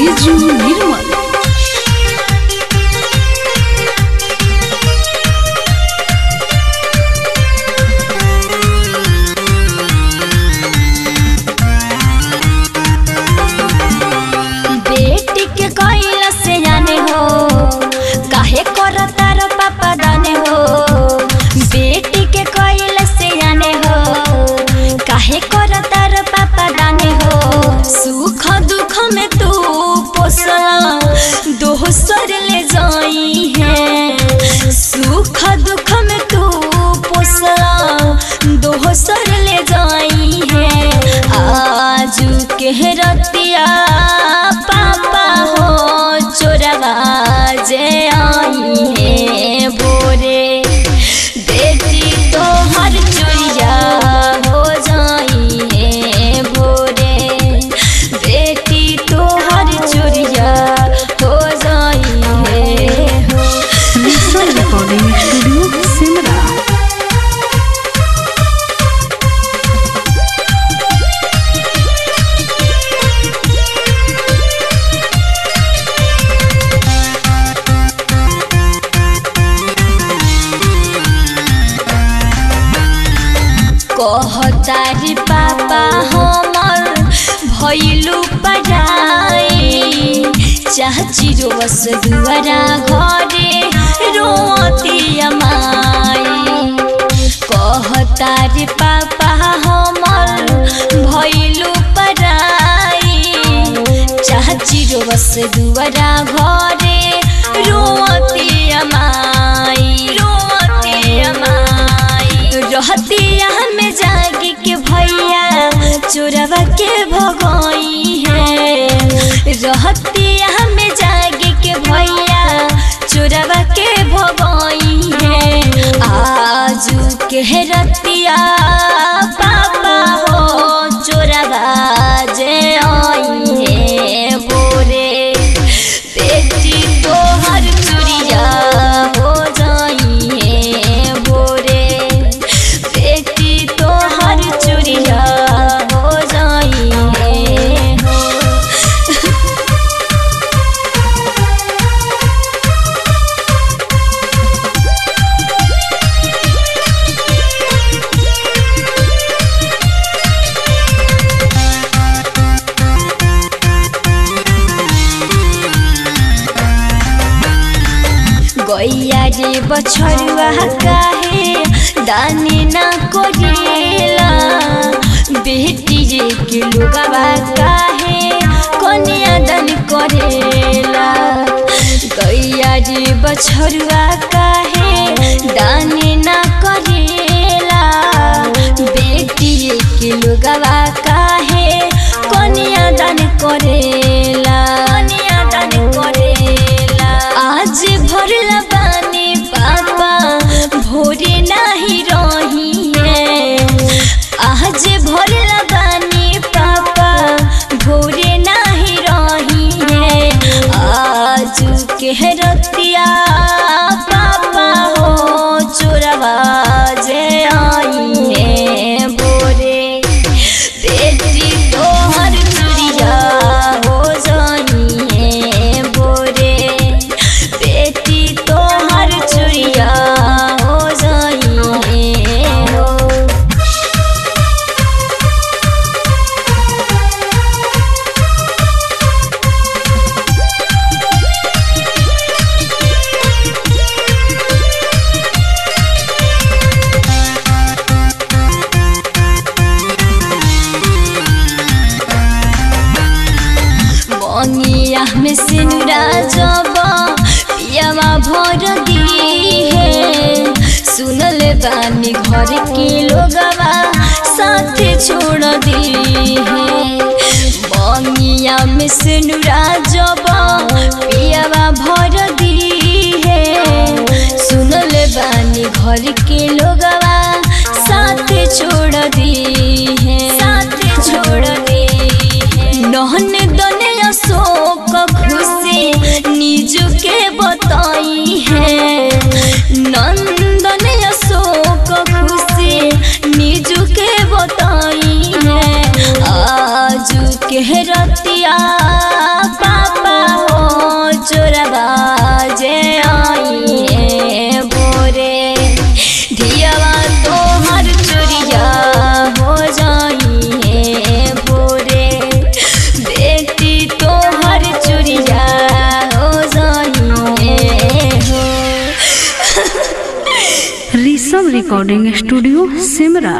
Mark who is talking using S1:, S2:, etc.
S1: निजु निर्मल
S2: Bem Estúdio. चाची जो बस दुआरा घरे रोती माई कहता रे पापा हमर भैलू पराई। चाची जो बस दुआरा घरे रोती माई रोती माई रहती हमें जाग के भैया, चोरवा के भगोई है। रहती के है रतिया। बैया जे बछरुआ काहे, दाने ना करेला बेटी जे के लोगवा काहे, कन्या दान करेला। गैया जे बछरुआ काहे, दाने ना करेला बेटी जे के लोग है रतिया। अंगिया में सिंगरा जबा पियावा भर दी है। सुनल बानी, घर के लोग साथ छोड़ दी है। बंगिया में सिंगरा जबा पियावा भर
S1: रिकॉर्डिंग स्टूडियो सिमरा